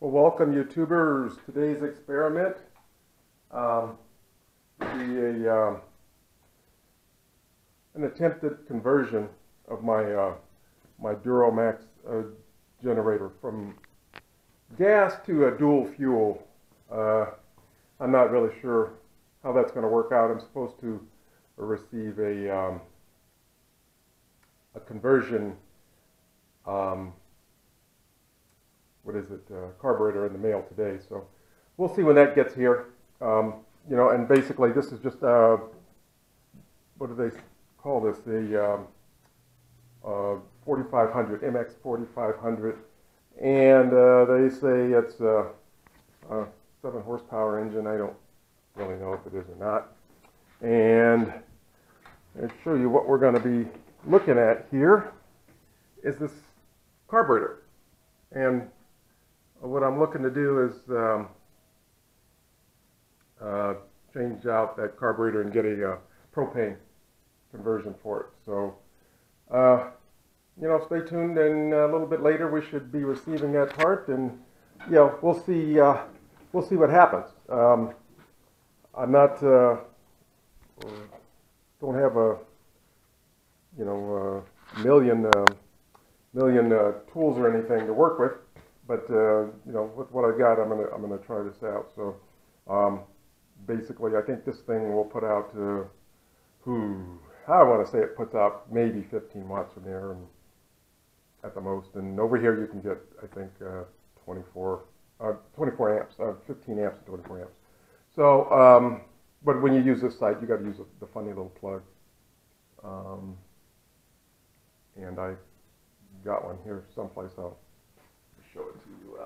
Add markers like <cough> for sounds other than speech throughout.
Well, welcome YouTubers. Today's experiment um, be a um, an attempted conversion of my uh, my Duromax uh, generator from gas to a dual fuel. Uh, I'm not really sure how that's going to work out. I'm supposed to receive a um, a conversion. What is it, uh, carburetor in the mail today. So we'll see when that gets here. Um, you know, and basically this is just, uh, what do they call this? The um, uh, 4500, MX 4500. And uh, they say it's a, a 7 horsepower engine. I don't really know if it is or not. And I'll show you what we're going to be looking at here is this carburetor. And what I'm looking to do is um, uh, change out that carburetor and get a uh, propane conversion for it. So, uh, you know, stay tuned and a little bit later we should be receiving that part and, you know, we'll see, uh, we'll see what happens. Um, I'm not, uh, don't have a, you know, million, million uh, tools or anything to work with. But uh, you know, with what I got, I'm gonna I'm gonna try this out. So um, basically, I think this thing will put out. Uh, who I want to say it puts out maybe 15 watts from there, and at the most. And over here, you can get I think uh, 24 uh, 24 amps, uh, 15 amps and 24 amps. So, um, but when you use this site, you got to use the funny little plug. Um, and I got one here someplace. I'll show it to you.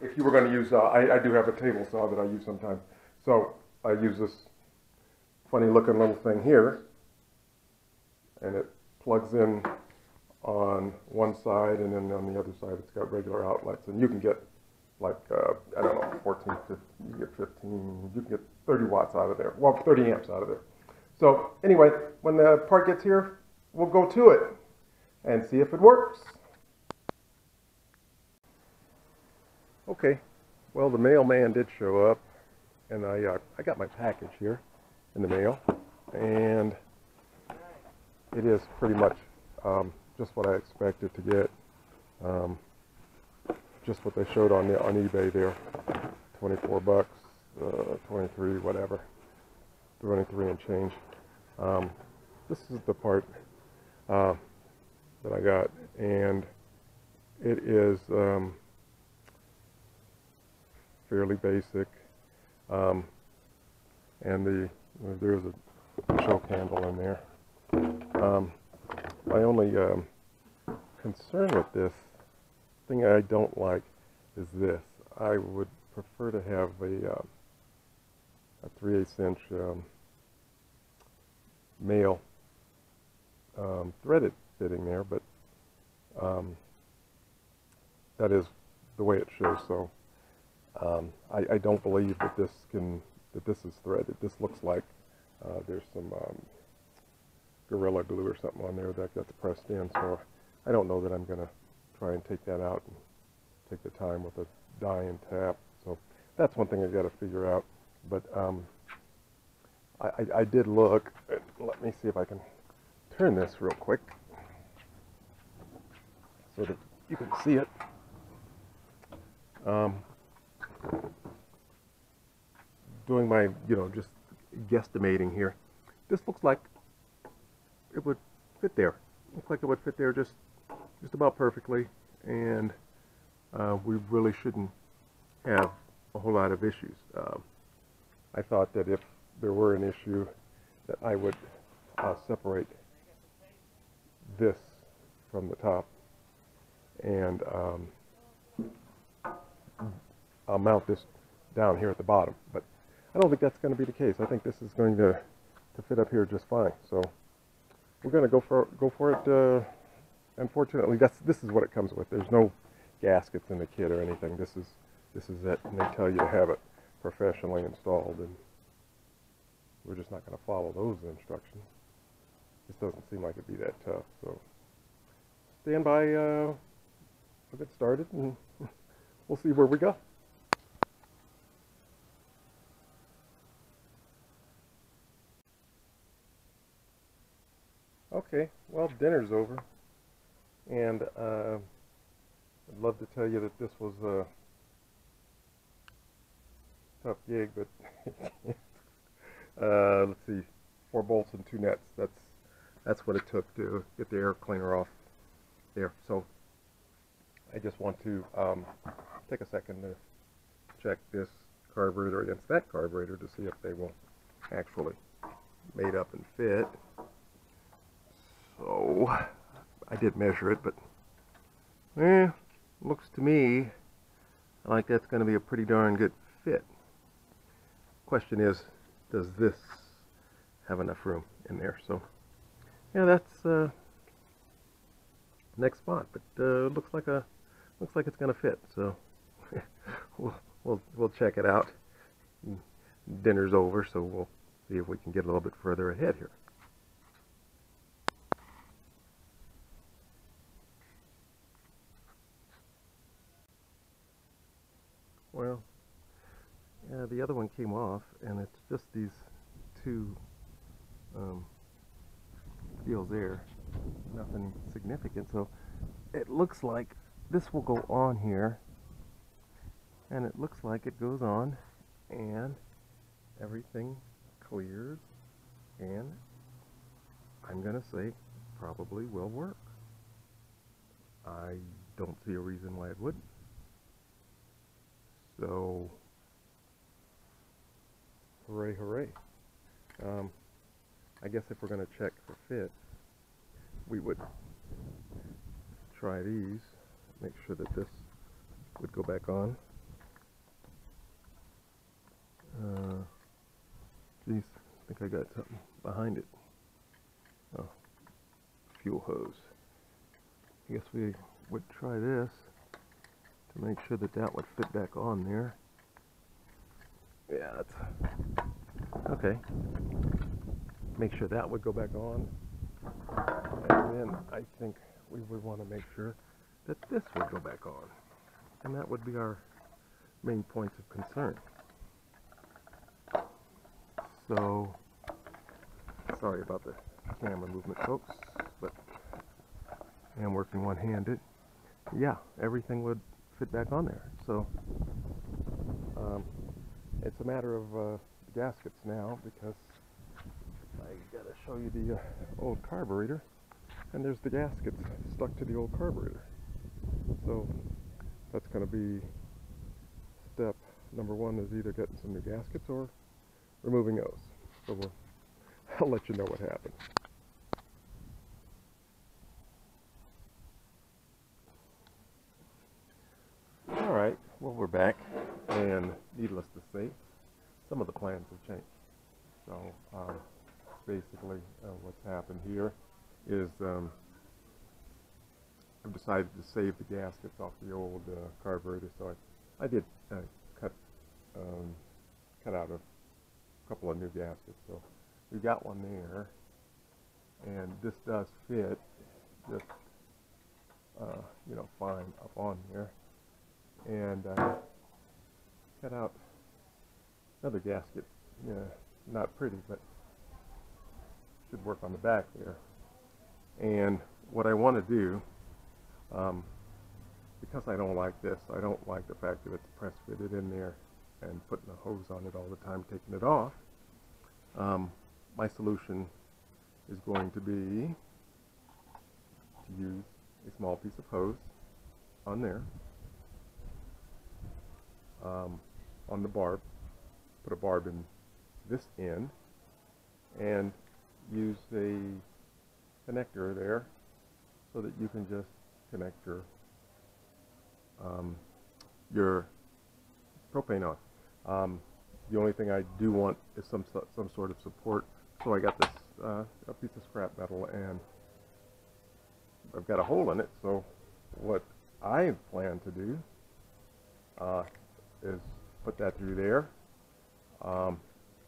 If you were going to use, uh, I, I, do have a table saw that I use sometimes. So I use this funny looking little thing here, and it plugs in on one side, and then on the other side it's got regular outlets, and you can get like, uh, I don't know, 14, 15, you get 15, you can get 30 watts out of there, well, 30 amps out of there. So anyway, when the part gets here, we'll go to it and see if it works. Okay, well the mailman did show up and I, uh, I got my package here in the mail and it is pretty much um, just what I expected to get. Um, just what they showed on the, on eBay there, 24 bucks, uh, 23, whatever, 23 and change. Um, this is the part uh, that I got, and it is um, fairly basic. Um, and the there's a choke handle in there. Um, my only um, concern with this thing I don't like is this. I would prefer to have a, uh, a 3 8 inch um, male um, threaded fitting there, but um, that is the way it shows. So um, I, I, don't believe that this can that this is threaded. This looks like uh, there's some um, Gorilla Glue or something on there that gets pressed in. So I don't know that I'm going to try and take that out and take the time with a die and tap. So that's one thing I've got to figure out. But um, I, I, I did look. Let me see if I can turn this real quick so that you can see it. Um, doing my, you know, just guesstimating here. This looks like it would fit there. Looks like it would fit there just, just about perfectly, and uh, we really shouldn't have a whole lot of issues. Uh, I thought that if there were an issue, that I would uh, separate this from the top and um, I'll mount this down here at the bottom. But I don't think that's going to be the case. I think this is going to, to fit up here just fine. So we're going to go for go for it. Uh, unfortunately, that's this is what it comes with. There's no gaskets in the kit or anything. This is this is it, and they tell you to have it professionally installed, and we're just not going to follow those instructions. This doesn't seem like it'd be that tough. So stand by uh, I'll get started and <laughs> we'll see where we go. Okay, well, dinner's over, and uh, I'd love to tell you that this was a tough gig, but <laughs> uh, let's see, four bolts and two nets. That's that's what it took to get the air cleaner off there. So I just want to um, take a second to check this carburetor against that carburetor to see if they will actually made up and fit. So I did measure it, but eh, looks to me like that's going to be a pretty darn good fit. Question is, does this have enough room in there? So yeah, that's uh, next spot, but uh, looks like a looks like it's going to fit. So <laughs> we'll we'll we'll check it out. Dinner's over, so we'll see if we can get a little bit further ahead here. Well, yeah, the other one came off, and it's just these two um, deals there. Nothing significant. So it looks like this will go on here, and it looks like it goes on, and everything clears, and I'm going to say probably will work. I don't see a reason why it wouldn't. So, hooray, hooray. Um, I guess if we're going to check for fit, we would try these, make sure that this would go back on. Uh, I think I got something behind it. Oh, fuel hose. I guess we would try this to make sure that that would fit back on there. Yeah, that's okay. Make sure that would go back on. And then I think we would want to make sure that this would go back on. And that would be our main points of concern. So, sorry about the camera movement, folks, but I am working one-handed. Yeah, everything would fit back on there. So um, it's a matter of uh, gaskets now because I got to show you the uh, old carburetor and there's the gaskets stuck to the old carburetor. So that's going to be step number one is either getting some new gaskets or removing those. So we'll, <laughs> I'll let you know what happened. Alright, well, we're back, and needless to say, some of the plans have changed. So, um, basically, uh, what's happened here is um, I've decided to save the gaskets off the old uh, carburetor, so I, I did uh, cut um, cut out a couple of new gaskets. So we got one there, and this does fit just uh, you know fine up on here and uh, cut out another gasket. Yeah, not pretty, but should work on the back there. And what I want to do, um, because I don't like this, I don't like the fact that it's press fitted in there and putting a hose on it all the time, taking it off. Um, my solution is going to be to use a small piece of hose on there um, on the barb, put a barb in this end, and use the connector there so that you can just connect your um, your propane on. Um, the only thing I do want is some some sort of support. So I got this uh, a piece of scrap metal and I've got a hole in it. So what I plan to do uh, is put that through there, um,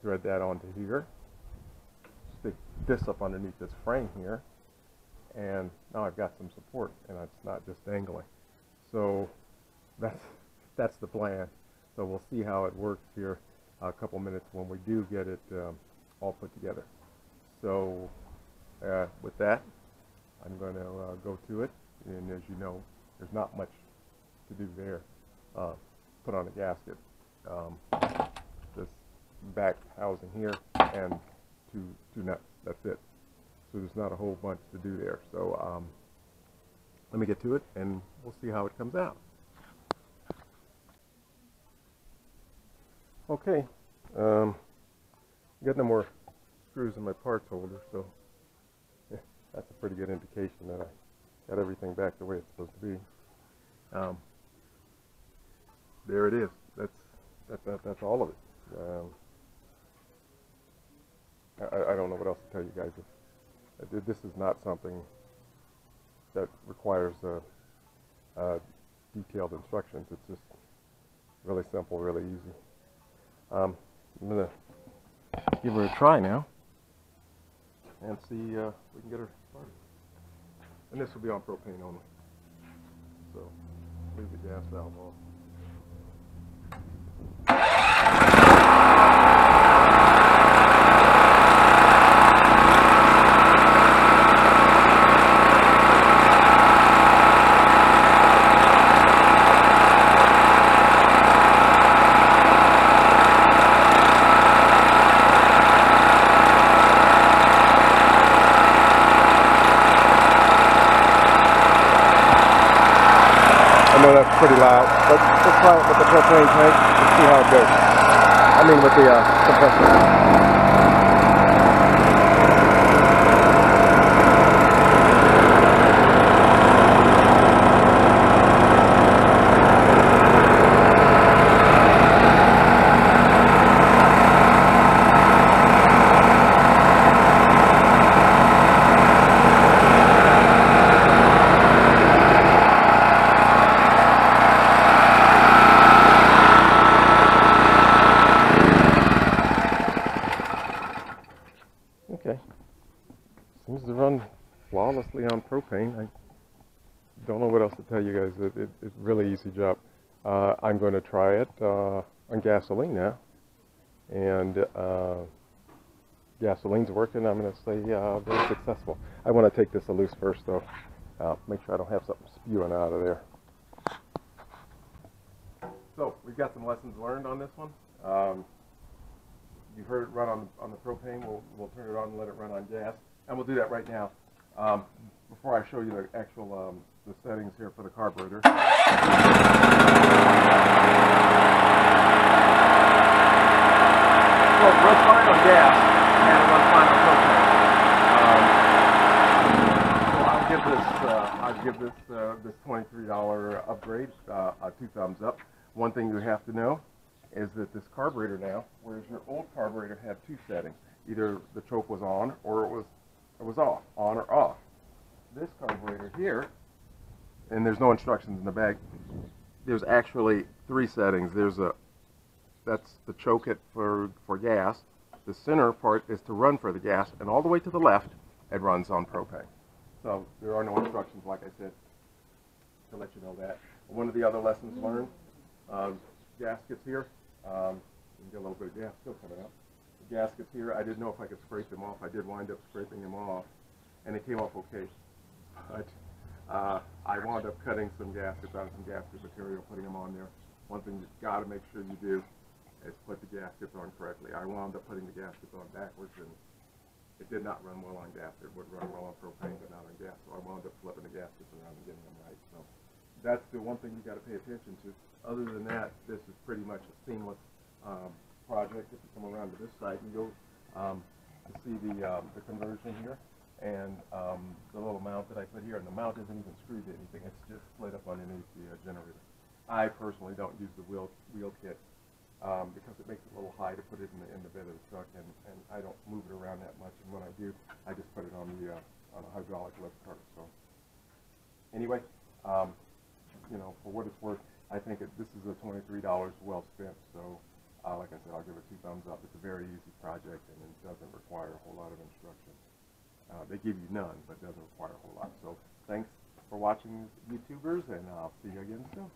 thread that onto here, stick this up underneath this frame here, and now I've got some support and it's not just dangling. so <laughs> that's that's the plan. So we'll see how it works here a couple minutes when we do get it um, all put together. So uh, with that, I'm going to uh, go to it, and as you know, there's not much to do there. Uh, put on a gasket, um, back housing here, and two two nuts. That's it. So there's not a whole bunch to do there. So um, let me get to it, and we'll see how it comes out. Okay, um, got no more screws in my parts holder, so yeah, <laughs> that's a pretty good indication that I got everything back the way it's supposed to be. Um, there it is. That's that, that that's all of it. Um, I, I don't know what else to tell you guys. If, this is not something that requires detailed instructions. It's just really simple, really easy. Um, I'm gonna give her a try now and see uh, we can get her started. And this will be on propane only. So leave the gas valve on. Know that's pretty loud, but let's try it with the propane tank and see how it goes. I mean with the uh, compressor. Okay. Seems to run flawlessly on propane. I don't know what else to tell you guys. It, it, it's a really easy job. Uh, I'm going to try it uh, now. And uh, gasoline's working. I'm going to say uh, very successful. I want to take this loose first, though. Uh, make sure I don't have something spewing out of there. So we've got some lessons learned on this one. Um, you heard it run on on the propane. We'll we'll turn it on and let it run on gas, and we'll do that right now. Um, before I show you the actual um, the settings here for the carburetor. Runs fine gas, and fine propane. Um, I'll give this uh, I'll give this uh, this twenty three dollar upgrade uh, a two thumbs up. One thing you have to know is that this carburetor now, whereas your old carburetor had two settings, either the choke was on or it was it was off, on or off. This carburetor here, and there's no instructions in the bag. There's actually three settings. There's a that's the choke it for for gas. The center part is to run for the gas, and all the way to the left, it runs on propane. So there are no instructions, like I said, to let you know that. One of the other lessons learned, uh, gaskets here. Um, you get a little bit of gas still coming out. The gaskets here, I didn't know if I could scrape them off. I did wind up scraping them off, and it came off okay. But uh, I wound up cutting some gaskets out of some gasket material, putting them on there. One thing you've got to make sure you do is put the gaskets on correctly. I wound up putting the gaskets on backwards, and it did not run well on gas. It would run well on propane, but not on gas. So I wound up flipping the gaskets around and getting them right. So that's the one thing you got to pay attention to. Other than that, this is pretty much a seamless um, project. If you come around to this side, you go um, to see the um, the conversion here and um, the little mount that I put here. And the mount isn't even screwed to anything; it's just slid up underneath the uh, generator. I personally don't use the wheel wheel kit um, because it makes it a little high to put it in the in the bed of the truck, and, and I don't move it around that much. And when I do, I just put it on the uh, on a hydraulic lift cart. So anyway. Um, you know, for what it's worth, I think it, this is a $23 well spent. So, uh, like I said, I'll give it two thumbs up. It's a very easy project and it doesn't require a whole lot of instruction. Uh, they give you none, but it doesn't require a whole lot. So, thanks for watching YouTubers, and I'll see you again soon.